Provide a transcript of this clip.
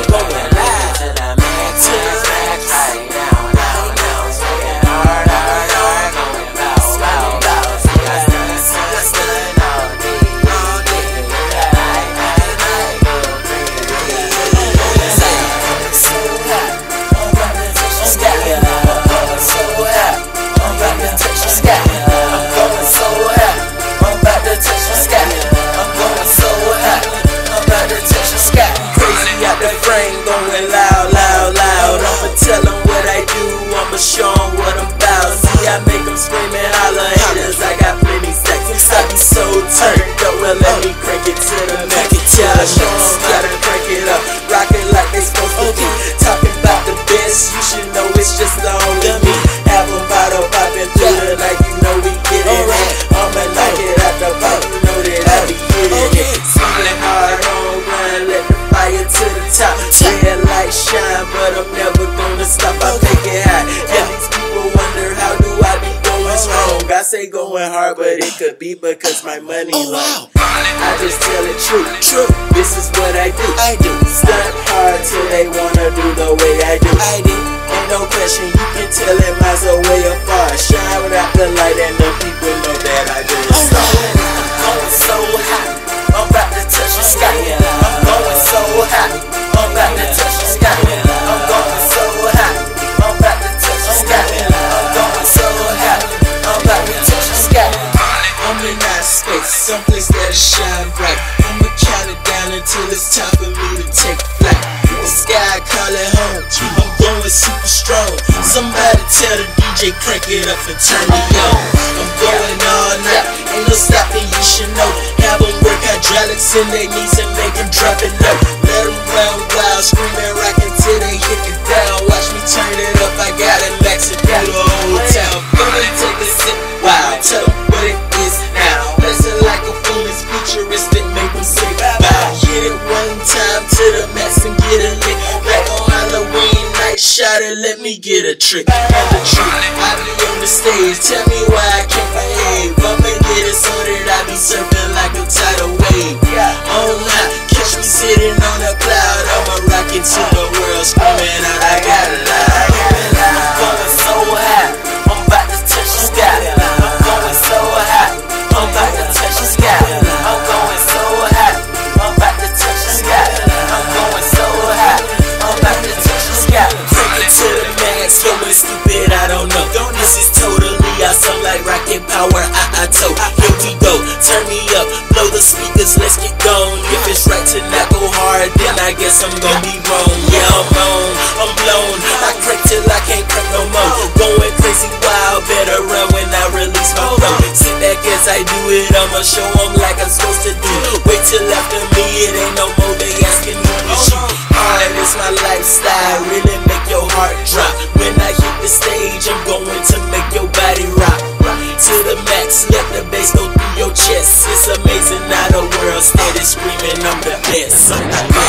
I'm going I show say going hard, but it could be because my money oh, low. I just tell it true, true. This is what I do. I do. Stunt hard till they wanna do the way I do. I do. Ain't no question, you can tell it miles away someplace that'll shine bright. I'ma count it down until it's time for me to take flight. The sky calling home, I'm going super strong. Somebody tell the DJ crank it up and turn me on. I'm going all night, ain't no stopping, you should know. Have 'em work hydraulics in their knees and make 'em drop it low. Let 'em run wild, screaming, rockin' till they hit the ground. Watch me turn it shot it, let me get a trick. And the I be on the stage, tell me why I can't behave. I'ma get it so let's get going. If it's right to not go hard, then I guess I'm gonna be wrong. Yeah, I'm on, I'm blown. I crank till I can't crank no more. Going crazy wild, better run when I release my flow. Sit back as I do it, I'ma show them like I'm supposed to do. Wait till after me, it ain't no more they asking me to shoot. Hard is my lifestyle, really make your heart drop. When I hit the stage, I'm going to make your body rock. rock to the max, let the and I'm the best. I'm the best.